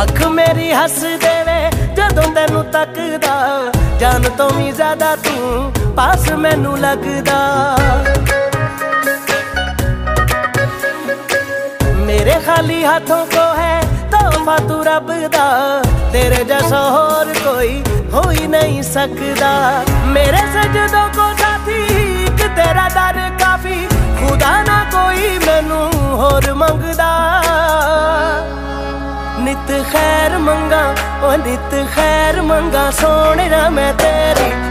ਅੱਖ ਮੇਰੀ ਹੱਸ ਦੇਵੇ, ਜਦੋਂ ਤੈਨੂੰ ਤੱਕਦਾ, ਜਾਨ ਤੋਂ ਵੀ ਜ਼ਿਆਦਾ ਤੂੰ ਪਾਸ ਮੈਨੂੰ ਲੱਗਦਾ। ਮੇਰੇ ਖਾਲੀ ਹੱਥੋਂ ਕੋ ਹੈ ਤੋਹਫਾ ਤੂੰ ਰੱਬ ਦਾ, ਤੇਰੇ ਜੈਸਾ ਹੋਰ ਕੋਈ ਹੋਈ ਨਹੀਂ ਸਕਦਾ। ਮੇਰੇ ਸਜਦੋਂ ਕੋ ਨਿਤ ਖੈਰ ਮੰਗਾ ਉਹ ਨਿਤ ਖੈਰ ਮੰਗਾ ਸੋਹਣਿਆ ਮੈਂ ਤੇਰੀ।